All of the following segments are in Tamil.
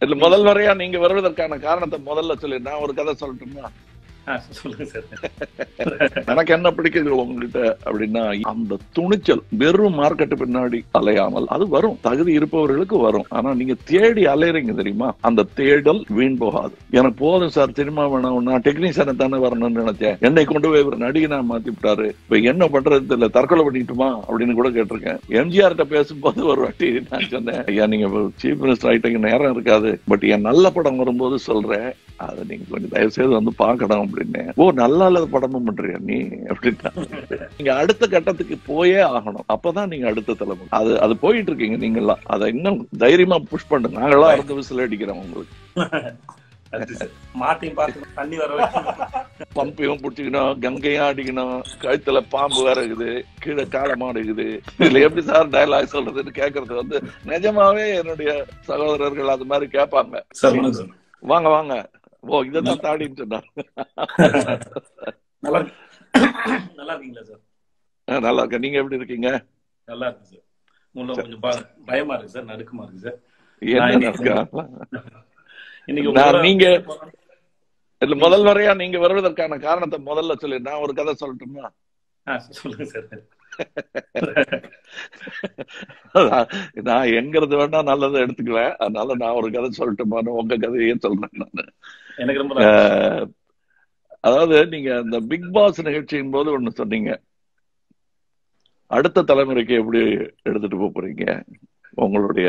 இல்ல முதல் முறையா நீங்க வருவதற்கான காரணத்தை முதல்ல சொல்லி. நான் ஒரு கதை சொல்லட்டுமா? சொல்லுங்க சார். எனக்கு என்ன பிடிக்குது உங்ககிட்ட அப்படின்னா அந்த துணிச்சல் வெறும் மார்க்கெட் பின்னாடி அலையாமல் அது வரும். தகுதி இருப்பவர்களுக்கு வரும். ஆனா நீங்க தேடி அலையறீங்க தெரியுமா? அந்த தேடல் வீண் போகாது. எனக்கு போதும் சார் சினிமா வேணும். நான் டெக்னீஷியனை தானே வரணும்னு நினைச்சேன். என்னை கொண்டு போய் ஒரு நடிகனா மாத்தி விட்டாரு. இப்ப என்ன பண்றது இல்ல தற்கொலை பண்ணிட்டுமா? அப்படின்னு கூட கேட்டிருக்கேன். எம்ஜிஆர் கிட்ட பேசும்போது ஒரு வாட்டி நான் சொன்னேன் ஐயா நீங்க சீஃப் மினிஸ்டர் ஆயிட்டீங்க நேரம் இருக்காது. பட் என் நல்ல படம் வரும்போது சொல்றேன். அதை நீங்க கொஞ்சம் தயவு செய்து வந்து பார்க்கணும் அப்படின்னு. ஓ நல்லா இல்லாத படமும் பண்றியா நீ? அப்படின்னா. நீங்க அடுத்த கட்டத்துக்கு போயே ஆகணும். அப்பதான் நீங்க அடுத்த தலைமுறை. அது அது போயிட்டு இருக்கீங்க நீங்கெல்லாம். அதை இன்னும் தைரியமா புஷ் பண்ணுங்க. நாங்களாம் அடுத்த விசில் அடிக்கிறோம் உங்களுக்கு. மாட்டையும் பார்த்து தண்ணி வர பம்பையும் பிடிச்சிக்கணும் கங்கையும் அடிக்கணும். கழுத்துல பாம்பு வேற இருக்குது. கீழே காலமாடு இருக்குது. இதுல எப்படி சார் டயலாக் சொல்றதுன்னு கேக்குறது வந்து நிஜமாவே என்னுடைய சகோதரர்கள் அது மாதிரி கேட்பாங்க. வாங்க வாங்க. ஓ இதான் தாடின்னு சொன்னார் நல்லா நல்லா இருக்கீங்களா சார்? நல்லா இருக்க நீங்க எப்படி இருக்கீங்க? நல்லா இருக்கு சார். உள்ள கொஞ்சம் பயமா இருக்கு சார். நடுக்கமா இருக்கு சார். இன்னைக்கு நீங்க இல்ல முதல் முறையா நீங்க வருவதற்கான காரணத்தை முதல்ல சொல்லி. நான் ஒரு கதை சொல்லட்டுமா? சொல்லுங்க சார். நான் எங்கிறது வேணா நல்லதை எடுத்துக்குவேன். அதனால நான் ஒரு கதை சொல்லட்டுமான்னு உங்க கதையே சொல்றேன் நான். எனக்கு ரொம்ப அதாவது நீங்க இந்த பிக் பாஸ் நிகழ்ச்சியின் போது ஒண்ணு சொன்னீங்க. அடுத்த தலைமுறைக்கு எப்படி எடுத்துட்டு போக போறீங்க? உங்களுடைய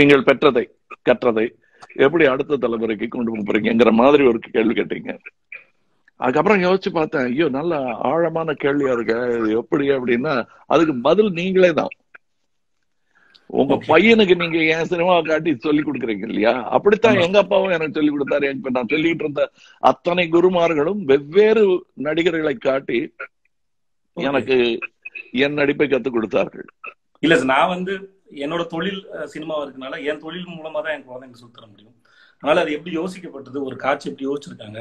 நீங்கள் பெற்றதை கற்றதை எப்படி அடுத்த தலைமுறைக்கு கொண்டு போக போறீங்கிற மாதிரி ஒரு கேள்வி கேட்டீங்க. அதுக்கப்புறம் யோசிச்சு பார்த்தேன் ஐயோ நல்ல ஆழமான கேள்வியா இருக்க எப்படி அப்படின்னா அதுக்கு பதில் நீங்களே தான். உங்க பையனுக்கு நீங்க என் சினிமா காட்டி சொல்லி கொடுக்குறீங்க இல்லையா? அப்படித்தான் எங்க அப்பாவும் எனக்கு சொல்லி கொடுத்தாரு. இப்ப நான் சொல்லிட்டு இருந்த அத்தனை குருமார்களும் வெவ்வேறு நடிகர்களை காட்டி எனக்கு என் நடிப்பை கத்துக் கொடுத்தார்கள். இல்ல நான் வந்து என்னோட தொழில் சினிமாவா இருக்கனால என் தொழில் மூலமா தான் என் குழந்தைங்க சொல்லி தர முடியும். அதனால அது எப்படி யோசிக்கப்பட்டது? ஒரு காட்சி எப்படி யோசிச்சிருக்காங்க?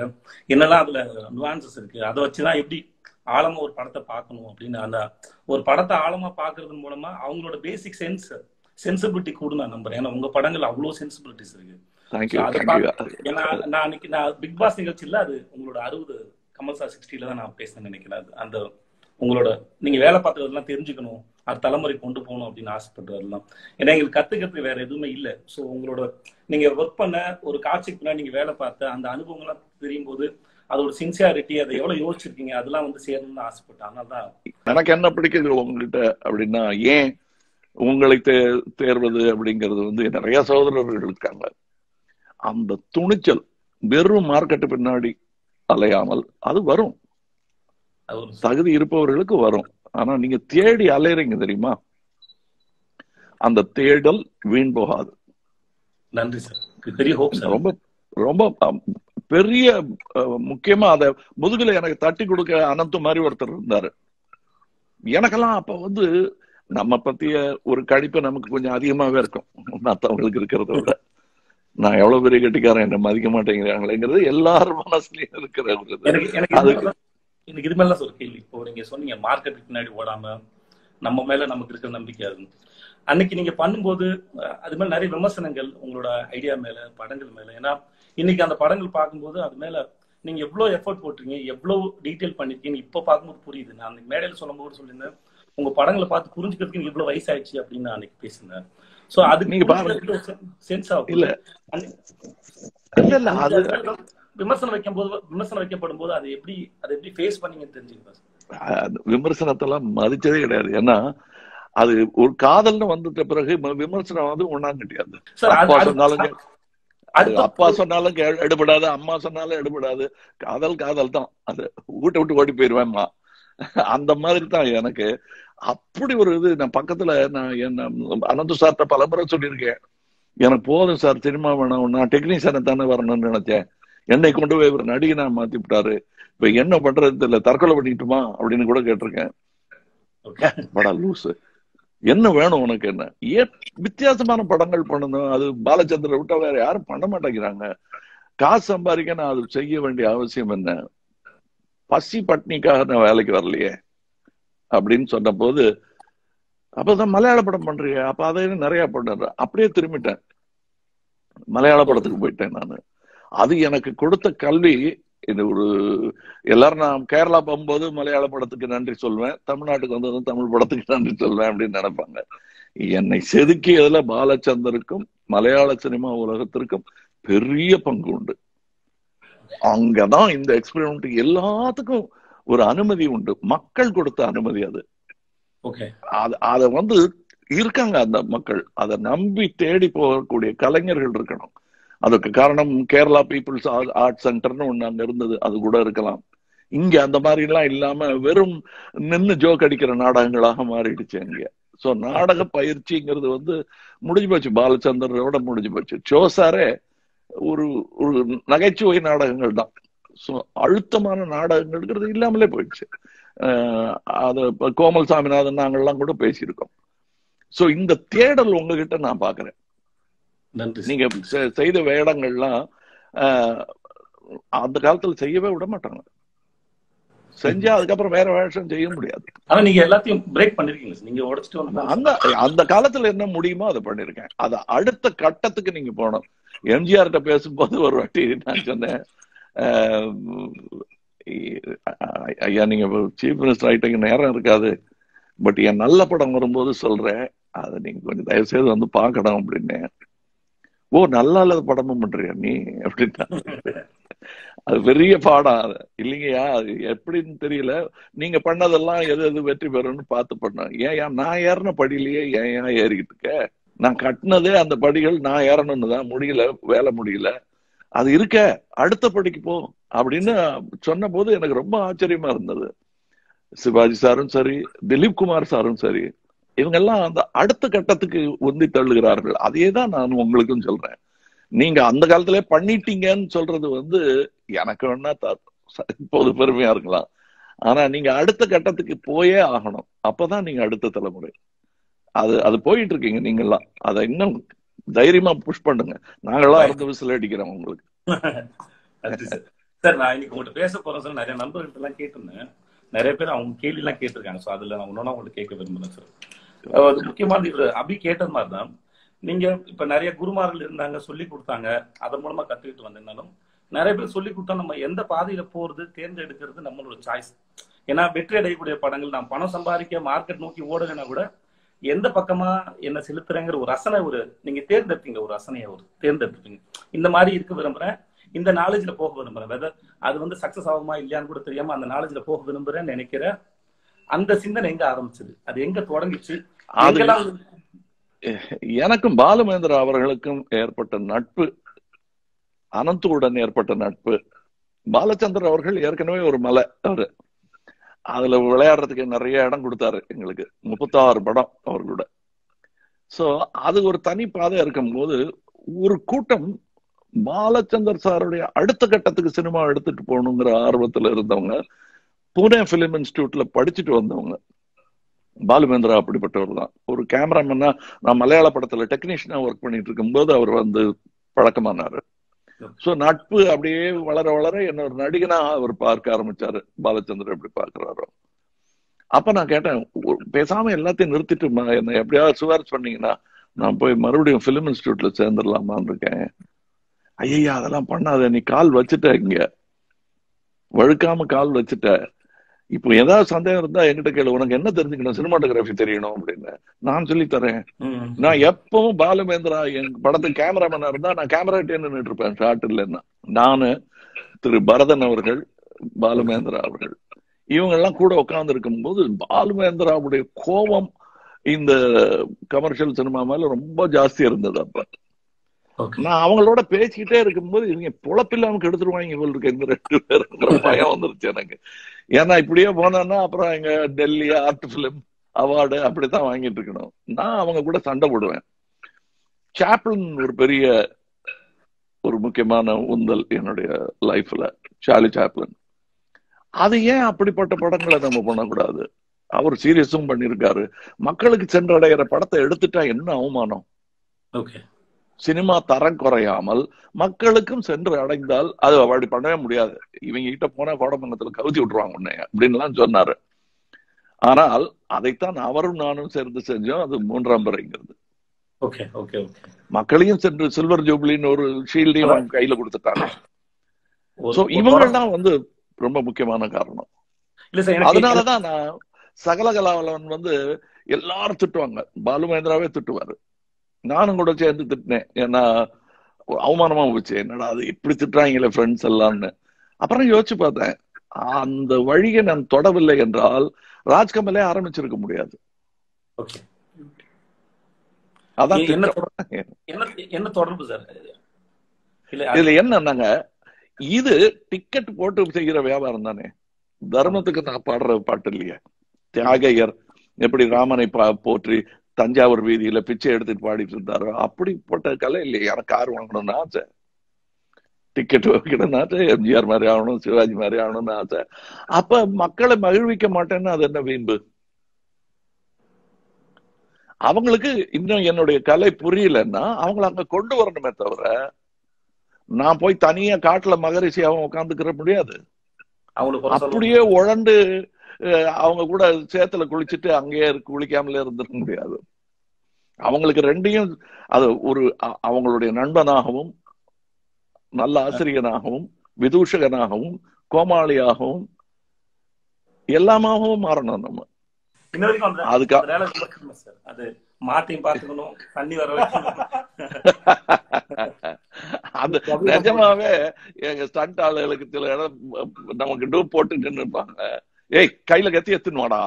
என்னெல்லாம் அதுல நுவான்சஸ் இருக்கு? அதை வச்சுதான் எப்படி ஆழமா ஒரு படத்தை பார்க்கணும் அப்படின்னு அந்த ஒரு படத்தை ஆழமா பார்க்கறது மூலமா அவங்களோட பேசிக் சென்ஸ் சென்சிபிலிட்டி கூட நான் நம்புறேன். ஏன்னா உங்க படங்கள் அவ்வளவு சென்சிபிலிட்டிஸ் இருக்கு. ஏன்னா நான் அன்னைக்கு நான் பிக் பாஸ் நிகழ்ச்சியில அது உங்களோட அறுபது கமல் சார் சிக்ஸ்டில தான் நான் பேசினேன் நினைக்கிறேன். அந்த உங்களோட நீங்க வேலை பார்த்ததெல்லாம் தெரிஞ்சுக்கணும். அடுத்த தலைமுறை கொண்டு போகணும் அப்படின்னு ஆசைப்பட்டதெல்லாம் ஏன்னா எங்களுக்கு கத்துக்கிறதுக்கு வேற எதுவுமே இல்லை. ஸோ உங்களோட நீங்க ஒர்க் பண்ண ஒரு காட்சிக்கு பின்னாடி நீங்க வேலை பார்த்த அந்த அனுபவங்கள்லாம் தெரியும் போது அதோட சின்சியாரிட்டி அதை எவ்வளவு யோசிச்சிருக்கீங்க அதெல்லாம் வந்து சேரணும்னு ஆசைப்பட்டேன். அதனால தான் எனக்கு என்ன பிடிக்குது உங்ககிட்ட அப்படின்னா ஏன் உங்களை தே- தேர்வது அப்படிங்கிறது வந்து நிறைய சகோதரர்கள் இருக்காங்க. அந்த துணிச்சல் வெறும் மார்க்கெட்டு பின்னாடி அலையாமல் அது வரும். அது ஒரு தகுதி இருப்பவர்களுக்கு வரும். ஆனா நீங்க தேடி அலையறீங்க தெரியுமா? அந்த தேடல் வீண் போகாது. நன்றி சார். பெரிய ஹோப் சார். ரொம்ப ரொம்ப பெரிய முக்கியமா அத முதுகுல எனக்கு தட்டி கொடுக்க அனந்து மாதிரி ஒருத்தர் இருந்தாரு. எனக்கெல்லாம் அப்ப வந்து நம்ம பத்திய ஒரு கழிப்பு நமக்கு கொஞ்சம் அதிகமாவே இருக்கும். மத்தவங்களுக்கு இருக்கிறத விட. நான் எவ்வளவு பெரிய கெட்டிக்காரன் என்ன மதிக்க மாட்டேங்கிறாங்களேங்கிறது எல்லாரும் மனசுலயும் இருக்கிற இது. எனக்கு இது மேல- எனக்கு இது மேல ஒரு கேள்வி. இப்போ நீங்க சொன்னீங்க மார்க்கெட்டுக்கு பின்னாடி ஓடாம நம்ம மேல நமக்கு இருக்கிற நம்பிக்கை அது. அன்னைக்கு நீங்க பண்ணும்போது அது மேல நிறைய விமர்சனங்கள் உங்களோட ஐடியா மேல படங்கள் மேல. ஏன்னா இன்னைக்கு அந்த படங்கள் பார்க்கும்போது அது மேல நீங்க எவ்வளவு எஃபர்ட் போட்டிருக்கீங்க எவ்வளவு டீடைல் பண்ணிருக்கீங்க இப்ப பார்க்கும்போது புரியுது. நான் அன்னைக்கு மேடையில சொல்லும்போது சொல்லியிருந்தேன் உங்க படங்களை பார்த்து புரிஞ்சுக்கிறதுக்கு இவ்வளவு வயசாயிடுச்சு அப்படின்னு நான் அன்னைக்கு பேசினேன் சோ அதுக்கு நீங்க. சென்ஸ் ஆகும் இல்ல. இல்ல இல்ல அது விமர்சனம் வைக்கும் போது விமர்சனம் வைக்கப்படும் போது அதை எப்படி அதை எப்படி ஃபேஸ் சார் அந்த விமர்சனத்தெல்லாம் மதிச்சதே கிடையாது. ஏன்னா அது ஒரு காதல்னு வந்துட்ட பிறகு விமர்சனம் வந்து ஒண்ணாம் கிடையாது அப்பா சொன்னாலும் அப்பா சொன்னாலும் எடுபடாது அம்மா சொன்னாலும் எடுபடாது. காதல் காதல் தான் அது வீட்டை விட்டு ஓடி போயிருவேன்மா அந்த மாதிரி தான் எனக்கு. அப்படி ஒரு இது நான் பக்கத்துல நான் என்ன அனந்த சார்ட்ட பல முறை சொல்லியிருக்கேன். எனக்கு போதும் சார் சினிமா வேணும். நான் டெக்னீஷியனை தானே வரணும்னு நினைச்சேன். என்னை கொண்டு போய் ஒரு நடிகனா மாத்தி விட்டாரு. இப்ப என்ன பண்றது தெரியல. தற்கொலை பண்ணிட்டுமா அப்படின்னு கூட கேட்டிருக்கேன். ஓகே படா லூசு. என்ன வேணும் உனக்கு என்ன? ஏன் வித்தியாசமான படங்கள் பண்ணணும்? அது பாலச்சந்திர விட்டா வேற யாரும் பண்ண மாட்டேங்கிறாங்க. காசு சம்பாதிக்க நான் அது செய்ய வேண்டிய அவசியம் என்ன? பசி பட்னிக்காக நான் வேலைக்கு வரலையே அப்படின்னு சொன்ன போது அப்பதான் மலையாள படம் பண்றியா. அப்ப அதை நிறைய பண்ற அப்படியே திரும்பிட்டேன். மலையாள படத்துக்கு போயிட்டேன் நான். அது எனக்கு கொடுத்த கல்வி இது ஒரு எல்லாரும் நான் கேரளா போகும்போது மலையாள படத்துக்கு நன்றி சொல்வேன் தமிழ்நாட்டுக்கு வந்ததும் தமிழ் படத்துக்கு நன்றி சொல்வேன் அப்படின்னு நினைப்பாங்க. என்னை செதுக்கியதுல பாலச்சந்தருக்கும் மலையாள சினிமா உலகத்திற்கும் பெரிய பங்கு உண்டு. அங்கதான் இந்த எக்ஸ்பெரிமெண்ட் எல்லாத்துக்கும் ஒரு அனுமதி உண்டு. மக்கள் கொடுத்த அனுமதி அது அத வந்து இருக்காங்க அந்த மக்கள். அதை நம்பி தேடி போகக்கூடிய கலைஞர்கள் இருக்கணும். அதுக்கு காரணம் கேரளா பீப்புள்ஸ் ஆர்ட் சென்டர்னு ஒன்று அங்க இருந்தது. அது கூட இருக்கலாம். இங்க அந்த மாதிரி எல்லாம் இல்லாம வெறும் நின்னு ஜோக் அடிக்கிற நாடகங்களாக மாறிடுச்சு அங்க. சோ நாடக பயிற்சிங்கிறது வந்து முடிஞ்சு போச்சு. பாலச்சந்தரோட முடிஞ்சு போச்சு. சோசாரே ஒரு ஒரு நகைச்சுவை நாடகங்கள் தான். ஸோ அழுத்தமான நாடகங்கள்ங்கிறது இல்லாமலே போயிடுச்சு. அது கோமல் சாமிநாதன் நாங்கள்லாம் கூட பேசியிருக்கோம். சோ இந்த தேடல் உங்ககிட்ட நான் பாக்குறேன். நன்றி நீங்க செய்த வேடங்கள்லாம் அந்த காலத்துல செய்யவே விட மாட்டாங்க. செஞ்சா அதுக்கப்புறம் வேற வேஷம் செய்ய முடியாது. ஆனா நீங்க எல்லாத்தையும் பிரேக் பண்ணிருக்கீங்க. நீங்க உடைச்சிட்டு அந்த அந்த காலத்துல என்ன முடியுமோ அதை பண்ணிருக்கேன். அது அடுத்த கட்டத்துக்கு நீங்க போகணும். எம்ஜிஆர் கிட்ட பேசும்போது ஒரு வாட்டி நான் சொன்னேன் ஐயா நீங்க சீஃப் மினிஸ்டர் ஆயிட்டீங்க நேரம் இருக்காது. பட் என் நல்ல படம் வரும்போது சொல்றேன். அதை நீங்க கொஞ்சம் தயவு செய்து வந்து பார்க்கணும் அப்படின்னேன் ஓ நல்லா இல்லாத படமும் பண்றியா நீ? அப்படின்னா. அது பெரிய பாடம் அது. இல்லைங்கய்யா அது எப்படின்னு தெரியல. நீங்க பண்ணதெல்லாம் எது எது வெற்றி பெறும்னு பார்த்து பண்ணோம் ஏன் ஏன் நான் ஏறின படியிலேயே ஏன் ஏன் ஏறிக்கிட்டு இருக்க? நான் கட்டினதே அந்த படிகள் நான் ஏறணும்னு தான். முடியல வேலை முடியல. அது இருக்க அடுத்த படிக்கு போ அப்படின்னு சொன்ன போது எனக்கு ரொம்ப ஆச்சரியமா இருந்தது. சிவாஜி சாரும் சரி திலீப் குமார் சாரும் சரி இவங்க எல்லாம் அந்த அடுத்த கட்டத்துக்கு உந்தி தள்ளுகிறார்கள். அதே தான் நான் உங்களுக்கும் சொல்றேன். நீங்க அந்த காலத்திலே பண்ணிட்டீங்கன்னு சொல்றது வந்து எனக்கு வேணா இப்போது பெருமையா இருக்கலாம். ஆனா நீங்க அடுத்த கட்டத்துக்கு போயே ஆகணும். அப்பதான் நீங்க அடுத்த தலைமுறை. அது அது போயிட்டு இருக்கீங்க நீங்கெல்லாம். அதை இன்னும் தைரியமா புஷ் பண்ணுங்க. நாங்களாம் அடுத்த விசில் அடிக்கிறோம் உங்களுக்கு. சார். நான் இன்னைக்கு உங்கள்கிட்ட பேச போறேன் சார். நிறைய நண்பர்கள்ட்ட எல்லாம் கேட்டிருந்தேன். நிறைய பேர் அவங்க கேள்வி எல்லாம் கேட்டிருக்காங்க. ஸோ அதுல நான் ஒன்னொன்னா உங்கள்ட்ட கேட்க விரும்புறேன் சார். முக்கியமான இது. அபி கேட்டது மாதிரி தான் நீங்க இப்ப நிறைய குருமார்கள் இருந்தாங்க சொல்லி கொடுத்தாங்க. அதன் மூலமா கத்துக்கிட்டு வந்திருந்தாலும் நிறைய பேர் சொல்லி கொடுத்தா நம்ம எந்த பாதையில போறது தேர்ந்தெடுக்கிறது நம்மளோட சாய்ஸ் ஏன்னா வெற்றி அடையக்கூடிய படங்கள் நான் பணம் சம்பாதிக்க மார்க்கெட் நோக்கி ஓடுவேன்னா கூட எந்த பக்கமா என்ன செலுத்துறேங்கிற ஒரு ரசனை ஒரு நீங்க தேர்ந்தெடுப்பீங்க ஒரு ரசனையை ஒரு தேர்ந்தெடுப்பீங்க இந்த மாதிரி இருக்க விரும்புறேன். இந்த நாலேஜ்ல போக விரும்புறேன். வெதர் அது வந்து சக்சஸ் ஆகுமா இல்லையான்னு கூட தெரியாம அந்த நாலேஜ்ல போக விரும்புறேன்னு நினைக்கிற அந்த சிந்தனை எங்க ஆரம்பிச்சது? அது எங்க தொடங்கிச்சு? எனக்கும் பாலுமேந்திரா அவர்களுக்கும் ஏற்பட்ட நட்பு அனந்துடன் ஏற்பட்ட நட்பு பாலச்சந்தர் அவர்கள் ஏற்கனவே ஒரு மலை அவரு. அதுல விளையாடுறதுக்கு நிறைய இடம் கொடுத்தாரு எங்களுக்கு. முப்பத்தாறு படம் அவர்களோட. சோ அது ஒரு தனி பாதை இருக்கும்போது ஒரு கூட்டம் பாலச்சந்தர் சாருடைய அடுத்த கட்டத்துக்கு சினிமா எடுத்துட்டு போகணுங்கிற ஆர்வத்துல இருந்தவங்க புனே பிலிம் இன்ஸ்டியூட்ல படிச்சுட்டு வந்தவங்க. பாலுமேந்திரா அப்படிப்பட்டவர் தான். ஒரு கேமராமேனா நான் மலையாள படத்துல டெக்னீஷியனா ஒர்க் பண்ணிட்டு இருக்கும்போது அவர் வந்து பழக்கமானாரு. சோ நட்பு அப்படியே வளர வளர என்ன ஒரு நடிகனா அவர் பார்க்க ஆரம்பிச்சாரு. பாலச்சந்தர் எப்படி பார்க்கிறாரோ. அப்ப நான் கேட்டேன் பேசாம எல்லாத்தையும் நிறுத்திட்டு என்னை எப்படியாவது சிபாரிசு பண்ணீங்கன்னா நான் போய் மறுபடியும் பிலிம் இன்ஸ்டியூட்ல சேர்ந்துடலாமான்னு இருக்கேன். ஐயா அதெல்லாம் பண்ணாத. நீ கால் வச்சுட்ட இங்க. வழுக்காம கால் வச்சுட்ட. இப்போ ஏதாவது சந்தேகம் இருந்தா என்கிட்ட கேளு. உனக்கு என்ன தெரிஞ்சுக்கணும்? சினிமாட்டோகிராஃபி தெரியணும் அப்படின்னு. நான் சொல்லி தரேன். நான் எப்பவும் பாலுமேந்திரா என் படத்துக்கு கேமராமேனா இருந்தா நான் கேமரா நின்றுட்டு இருப்பேன் ஷார்ட் இல்லைன்னா. நானு திரு பரதன் அவர்கள் பாலுமேந்திரா அவர்கள் இவங்க எல்லாம் கூட உட்கார்ந்து இருக்கும்போது பாலுமேந்திராவுடைய கோபம் இந்த கமர்ஷியல் சினிமா மேல ரொம்ப ஜாஸ்தி இருந்தது அப்ப. நான் அவங்களோட பேசிக்கிட்டே இருக்கும்போது இவங்க பொழப்பில்லாம கெடுத்துருவாங்க இவங்க இருக்கு இந்த ரெண்டு பேருங்கிற பயம் வந்துருச்சு எனக்கு. ஏன்னா இப்படியே போனோன்னா அப்புறம் எங்க டெல்லி ஆர்ட் பிலிம் அவார்டு அப்படித்தான் வாங்கிட்டு இருக்கணும். நான் அவங்க கூட சண்டை போடுவேன். சாப்ளின் ஒரு பெரிய ஒரு முக்கியமான உந்தல் என்னுடைய லைஃப்ல சார்லி சாப்ளின் அது ஏன் அப்படிப்பட்ட படங்களை நம்ம பண்ணக்கூடாது? அவர் சீரியஸும் பண்ணியிருக்காரு. மக்களுக்கு சென்றடைகிற படத்தை எடுத்துட்டா என்ன அவமானம்? ஓகே சினிமா தரம் குறையாமல் மக்களுக்கும் சென்று அடைந்தால் அது அப்படி பண்ணவே முடியாது. இவங்க கிட்ட போனா கோடமங்கலத்துல கவுத்தி விட்டுருவாங்க உன்னை அப்படின்லாம் சொன்னாரு. ஆனால் அதைத்தான் அவரும் நானும் சேர்ந்து செஞ்சோம். அது மூன்றாம் பிறைங்கிறது. மக்களையும் சென்று சில்வர் ஜூப்ளின்னு ஒரு ஷீல்டையும் கையில கொடுத்துட்டாங்க. சோ ஒரு இவங்க படம்- தான் வந்து ரொம்ப முக்கியமான காரணம். அதனாலதான் நான் சகலகலாவலன் வந்து எல்லாரும் திட்டுவாங்க. பாலு மகேந்திராவே திட்டுவாரு. நானும் கூட சேர்ந்து திட்டினேன். ஏன்னா அவமானமா போச்சு. என்னடா அது இப்படி திட்டுறாங்களே ஃப்ரெண்ட்ஸ் எல்லாம்னு. அப்புறம் யோசிச்சு பார்த்தேன் அந்த வழியை நான் தொடவில்லை என்றால் ராஜ்கமலே ஆரம்பிச்சிருக்க முடியாது. அதான் என்ன தொடர்பு? சார்? இதுல என்னன்னாங்க இது டிக்கெட் போட்டு செய்கிற வியாபாரம் தானே. தர்மத்துக்கு நான் பாடுற பாட்டு இல்லையா. தியாகையர் எப்படி ராமனை பா- போற்றி தஞ்சாவூர் வீதியில பிச்சை எடுத்துட்டு பாடிட்டு இருந்தாரோ? அப்படிப்பட்ட கலை இல்லையா. எனக்கு கார் வாங்கணும்னு ஆசை. டிக்கெட் வைக்கணும்னு ஆசை. எம்ஜிஆர் மாதிரி ஆகணும் சிவாஜி மாதிரி ஆகணும்னு ஆசை. அப்ப மக்களை மகிழ்விக்க மாட்டேன்னு அது என்ன வீம்பு? அவங்களுக்கு இன்னும் என்னுடைய கலை புரியலன்னா அவங்கள அங்க கொண்டு வரணுமே தவிர நான் போய் தனியா காட்டுல மகரிஷியாவும் உட்காந்துக்கிற முடியாது. அவங்களுக்கு அப்படியே உழண்டு அவங்க கூட சேத்துல குளிச்சுட்டு அங்கேயே குளிக்காமலே இருந்திருக்க முடியாது. அவங்களுக்கு ரெண்டையும் அது ஒரு அவங்களுடைய நண்பனாகவும் நல்ல ஆசிரியனாகவும் விதூஷகனாகவும் கோமாளியாகவும் எல்லாமாகவும் மாறணும் நம்ம. அதுக்கா அது மாட்டையும் பாத்துக்கணும் தண்ணி வர வைக்கணும். அந்த நிஜமாவே எங்க ஸ்டண்ட் ஆளுகளுக்கு சில இடம் நமக்கு டூப் போட்டு நின்னுப்பாங்க. ஏய் கையில கத்தி எடுத்துன்னு வாடா.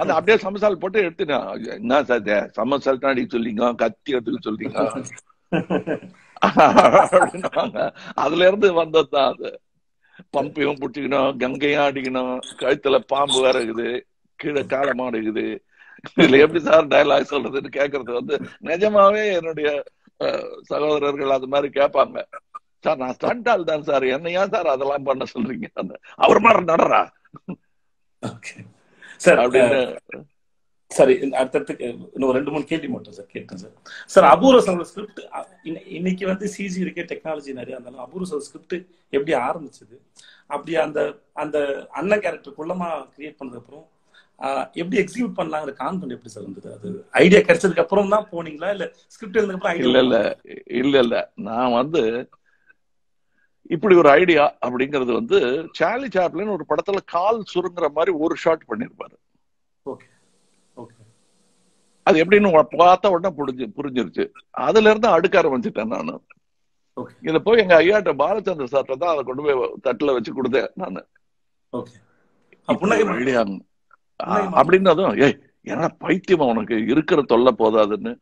அந்த அப்படியே சமசால் போட்டு எடுத்துனா என்ன சார் சமசால் தாண்டி சொல்லிங்க கத்தி எடுத்துக்க சொல்லிங்க அதுல இருந்து வந்ததுதான் அது. பம்பையும் பிடிச்சிக்கணும் கங்கையும் அடிக்கணும் கழுத்துல பாம்பு வேற இருக்குது கீழே காலமாடு இருக்குது. இதுல எப்படி சார் டயலாக் சொல்றதுன்னு கேக்குறது வந்து நிஜமாவே என்னுடைய சகோதரர்கள் அது மாதிரி கேட்பாங்க. சார் நான் ஸ்டண்ட் ஆள் தான் சார். என்ன ஏன் சார் அதெல்லாம் பண்ண சொல்றீங்க? அந்த அவர் மாதிரி நடரா சார் அப்படின்னு சரி அடுத்தடுத்து இன்னும் ரெண்டு மூணு கேள்வி மட்டும் சார் கேட்டேன் சார் சார் அபூர்வ சங்கர் ஸ்கிரிப்ட் இன்னைக்கு வந்து சிஜி இருக்கு டெக்னாலஜி நிறைய இருந்தாலும் அபூர்வ சங்கர் ஸ்கிரிப்ட் எப்படி ஆரம்பிச்சது? அப்படி அந்த அந்த அண்ணன் கேரக்டர் குள்ளமா கிரியேட் பண்ணதுக்கு அப்புறம் ஆஹ், எப்படி எக்ஸிக்யூட் பண்ணலாங்கிற கான்ஃபிடன்ட் எப்படி சார் இருந்தது அது ஐடியா கிடைச்சதுக்கு அப்புறம் தான் போனீங்களா? இல்ல ஸ்கிரிப்ட் எழுதுக்கு அப்புறம் இல்ல இல்ல இல்ல இல்ல. நான் வந்து இப்படி ஒரு ஐடியா அப்படிங்கிறது வந்து சார்லி சாப்ளின் ஒரு படத்துல கால் சுருங்குற மாதிரி ஒரு ஷாட் பண்ணிருப்பாரு. அது எப்படின்னு பார்த்த உடனே புரிஞ்சு புரிஞ்சிருச்சு. அதுல இருந்து அடுக்க ஆரம்பிச்சிட்டேன் நானு. இத போய் எங்க ஐயாட்ட பாலச்சந்திர சார்ட்ட தான் அதை கொண்டு போய் தட்டுல வச்சு கொடுத்தேன் நானு. அப்படின்னதும் ஏய் என்ன பைத்தியமா உனக்கு? இருக்கிற தொல்லை போதாதுன்னு.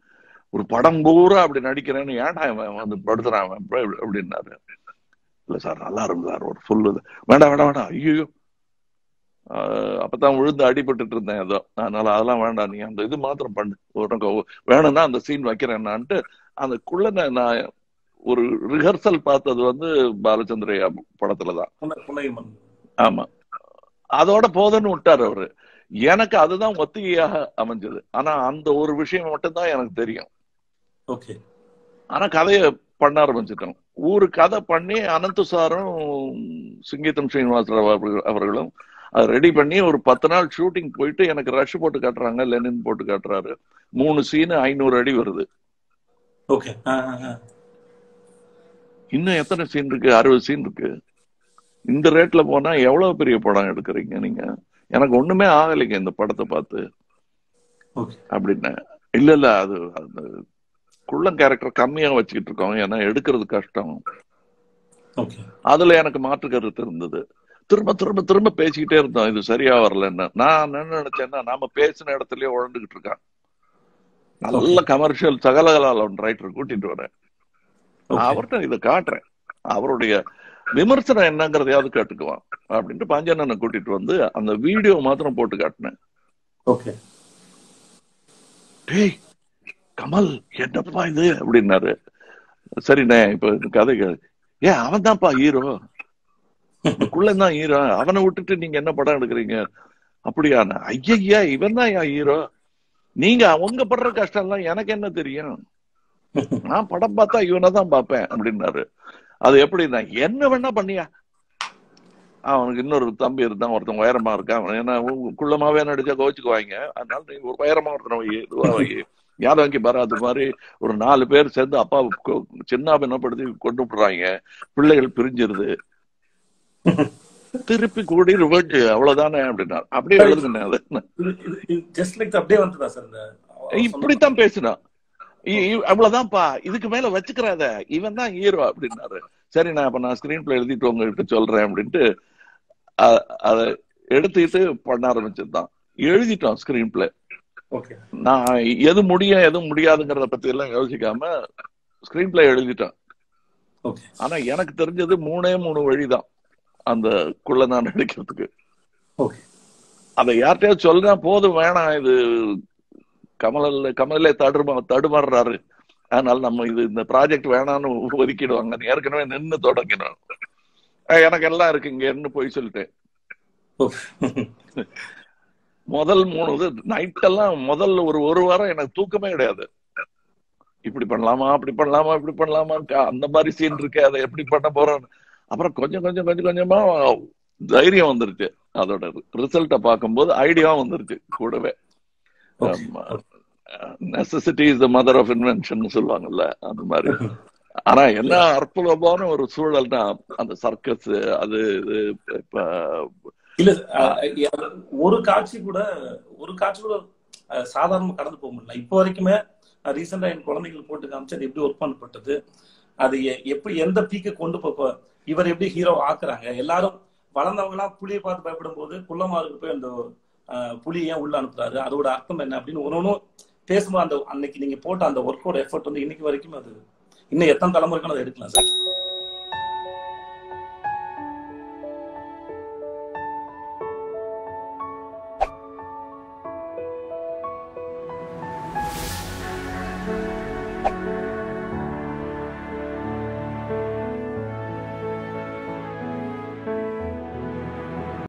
ஒரு படம் பூரா அப்படி நடிக்கிறேன்னு ஏன்டா இவன் வந்து படுத்துறான் அவன் அப்படி- அப்படின்னாரு. இல்ல சார் நல்லா இருக்கும் சார் ஒரு ஃபுல் வேண்டாம் வேண்டாம் வேண்டாம் ஐயோ அப்பதான் விழுந்து அடிபட்டுட்டு இருந்தேன் ஏதோ. அதனால அதெல்லாம் வேண்டாம் நீ அந்த இது மாத்திரம் பண்ணு. உனக்கு வேணும்னா அந்த சீன் வைக்கிறேன்னான்ட்டு அந்த குள்ளனை நான் ஒரு ரிஹர்சல் பார்த்தது வந்து பாலச்சந்திரையா படத்துலதான். ஆமா. அதோட போதும்னு விட்டாரு அவரு. எனக்கு அதுதான் ஒத்திகையாக அமைஞ்சது. ஆனா அந்த ஒரு விஷயம் மட்டும்தான் எனக்கு தெரியும். ஓகே. ஆனா கதையை பண்ண ஆரம்பிச்சிட்டோம். ஒரு கதை பண்ணி அனந்து சாரும் சிங்கீதம் ஸ்ரீனிவாசராவ் அவர்கள்- அவர்களும் அதை ரெடி பண்ணி ஒரு பத்து நாள் ஷூட்டிங் போயிட்டு எனக்கு ரஷ் போட்டு காட்டுறாங்க. லெனின் போட்டு காட்டுறாரு. மூணு சீனு ஐநூறு அடி வருது. ஓகே. இன்னும் எத்தனை சீன் இருக்கு? அறுபது சீன் இருக்கு. இந்த ரேட்ல போனா எவ்வளவு பெரிய படம் எடுக்கிறீங்க நீங்க? எனக்கு ஒண்ணுமே ஆகலைங்க இந்த படத்தை பார்த்து. அப்படின்னு. இல்ல இல்ல அது குள்ளம் கேரக்டர் கம்மியா வச்சுக்கிட்டு இருக்கோம். ஏன்னா எடுக்கிறது கஷ்டம். அதுல எனக்கு மாற்று கருத்து இருந்தது. திரும்ப திரும்ப திரும்ப பேசிக்கிட்டே இருந்தோம். இது சரியா வரலன்னு. நான் என்ன நினைச்சேன்னா நாம பேசின இடத்துலயே உழந்துகிட்டு இருக்கான். நல்ல கமர்ஷியல் சகலகலால் ரைட்டர் கூட்டிட்டு வரேன். அவர்கிட்ட இதை காட்டுறேன். அவருடைய விமர்சனம் என்னங்கிறதையாவது கேட்டுக்குவான். அப்படின்ட்டு பஞ்சனனை கூட்டிட்டு வந்து அந்த வீடியோ மாத்திரம் போட்டு காட்டினேன். கமல் என்னப்பா இது? அப்படின்னாரு. சரிண்ணே இப்ப இந்த கதை ஏன் அவன் தான்ப்பா ஹீரோ தான் ஹீரோ அவனை விட்டுட்டு நீங்க என்ன படம் எடுக்கிறீங்க? அப்படியாண்ணா ஐயய்யா இவன் தான் என் ஹீரோ நீங்க அவங்க படுற கஷ்டம் எல்லாம் எனக்கு என்ன தெரியும்? நான் படம் பார்த்தா இவனை தான் பார்ப்பேன் அப்படின்னாரு. அது எப்படின்னா என்ன வேணா பண்ணியா. அவனுக்கு இன்னொரு தம்பி இருந்தான் ஒருத்தன் உயரமா இருக்கான். அவன் ஏன்னா குள்ளமாவே நடிச்சா கோச்சுக்குவாங்க அதனால நீ ஒரு உயரமா ஒருத்தனை இதுவா வை யாதவங்கி பராது மாதிரி ஒரு நாலு பேர் சேர்ந்து அப்பா சின்ன பின்னப்படுத்தி கொண்டு விடுறாங்க பிள்ளைகள் பிரிஞ்சிருது. திருப்பி கூடி ரிவர்ஜ் அவ்வளவுதானே அப்படின்னா அப்படியே எழுதுனேன் அப்படியே சார் இப்படித்தான் பேசினான் அவ்வளவுதான்ப்பா. இதுக்கு மேல வச்சுக்கிறாத. இவன் தான் ஹீரோ அப்படின்னாரு. சரி நான் அப்ப நான் ஸ்கிரீன் பிளே எழுதிட்டு உங்ககிட்ட சொல்றேன் அப்படின்ட்டு அதை எடுத்துக்கிட்டு பண்ண ஆரம்பிச்சதுதான். எழுதிட்டோம் ஸ்கிரீன் பிளே நான் எது முடியும் எது முடியாதுங்கிறத பத்தி எல்லாம் யோசிக்காம ஸ்கிரீன் பிளே எழுதிட்டேன் ஆனா எனக்கு தெரிஞ்சது மூணே மூணு வழிதான் அந்த குள்ள நான் நடிக்கிறதுக்கு அதை யார்கிட்டயாவது சொல்றா போதும் வேணாம் இது கமலில் கமலே தடுமா தடுமாறுறாரு. அதனால நம்ம இது இந்த ப்ராஜெக்ட் வேணாம்னு ஒதுக்கிடுவாங்க. ஏற்கனவே நின்னு தொடங்கினோம். எனக்கு எல்லாம் இருக்கு இங்கன்னு போய் சொல்லிட்டேன். முதல் மூணு இது நைட் எல்லாம் முதல்ல ஒரு ஒரு வாரம் எனக்கு தூக்கமே கிடையாது. இப்படி பண்ணலாமா அப்படி பண்ணலாமா இப்படி பண்ணலாமா அந்த மாதிரி சீன் இருக்கு அதை எப்படி பண்ண போறோம் அப்புறம் கொஞ்சம் கொஞ்சம் கொஞ்சம் கொஞ்சமா தைரியம் வந்துருச்சு. அதோட ரிசல்ட்டை பார்க்கும்போது ஐடியா வந்துருச்சு கூடவே. Necessity is the mother of invention சொல்லுவாங்கல்ல அந்த மாதிரி. ஆனா என்ன அற்புதமான ஒரு சூழல்னா அந்த சர்க்கஸ் அது இது இப்ப இல்ல ஒரு காட்சி கூட ஒரு காட்சி கூட சாதாரணமா கடந்து போக முடியல. இப்போ வரைக்குமே ரீசெண்டா என் குழந்தைகள் போட்டு காமிச்சு அது எப்படி ஒர்க் பண்ணப்பட்டது அது எப்படி எந்த பீக்கை கொண்டு போக இவர் எப்படி ஹீரோ ஆக்குறாங்க எல்லாரும் வளர்ந்தவங்களா புலியை பார்த்து பயப்படும் போது குள்ளமாருக்கு போய் அந்த புலி ஏன் உள்ள அனுப்புறாரு அதோட அர்த்தம் என்ன அப்படின்னு ஒன்னு பேசும்போது அந்த அன்னைக்கு நீங்க போட்ட அந்த ஒர்க்கோட எஃபர்ட் வந்து இன்னைக்கு வரைக்கும் அது இன்னும் எத்தனை தலைமுறைக்கும் அதை எடுக்கலாம் சார்.